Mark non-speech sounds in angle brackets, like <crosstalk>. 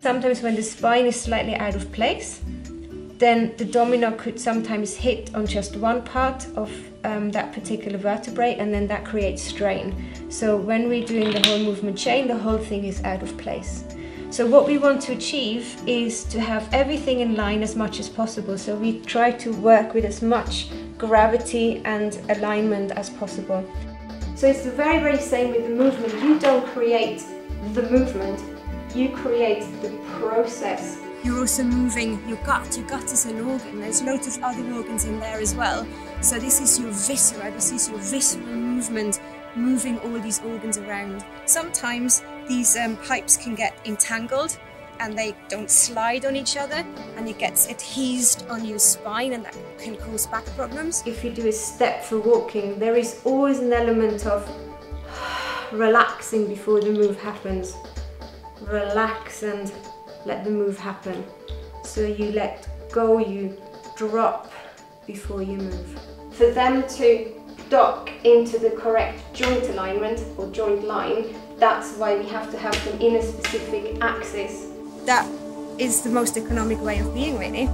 Sometimes when the spine is slightly out of place, then the domino could sometimes hit on just one part of um, that particular vertebrae and then that creates strain. So when we're doing the whole movement chain, the whole thing is out of place. So what we want to achieve is to have everything in line as much as possible. So we try to work with as much gravity and alignment as possible. So it's the very, very same with the movement. You don't create the movement, you create the process you're also moving your gut. Your gut is an organ. There's loads of other organs in there as well. So this is your viscera. This is your visceral movement, moving all these organs around. Sometimes these um, pipes can get entangled and they don't slide on each other and it gets adhesed on your spine and that can cause back problems. If you do a step for walking, there is always an element of <sighs> relaxing before the move happens. Relax and let the move happen. So you let go, you drop before you move. For them to dock into the correct joint alignment or joint line, that's why we have to have them in a specific axis. That is the most economic way of being really.